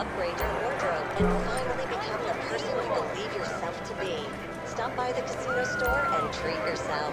upgrade your wardrobe and finally become the person you believe yourself to be. Stop by the casino store and treat yourself.